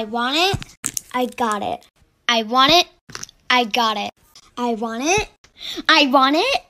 I want it. I got it. I want it. I got it. I want it. I want it.